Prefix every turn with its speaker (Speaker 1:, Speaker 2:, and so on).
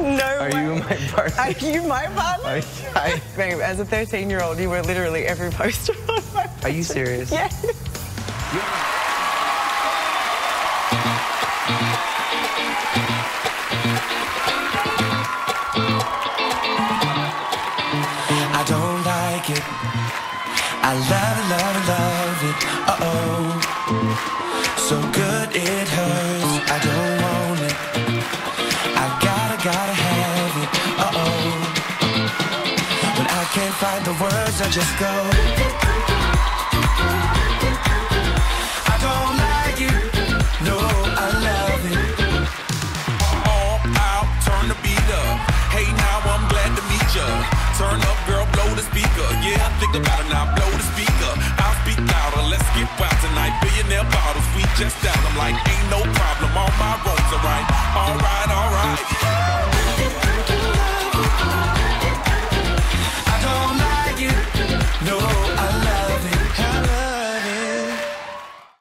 Speaker 1: No
Speaker 2: Are
Speaker 1: way.
Speaker 2: you my partner?
Speaker 1: Are you my partner?
Speaker 2: I, I,
Speaker 1: Babe, as a 13 year old, you were literally every poster on my
Speaker 2: are you serious?
Speaker 1: Yeah.
Speaker 3: I don't like it. I love it, love it, love it. Uh oh. So good it hurts. Gotta, have it. Uh oh. When I can't find the words, I just go. I don't like it. No, I love it.
Speaker 4: all out, turn the beat up. Hey, now I'm glad to meet ya. Turn up, girl, blow the speaker. Yeah, think about it now, blow the speaker. I'll speak louder, let's get wild tonight. Billionaire bottles, we just out. I'm like, ain't no problem.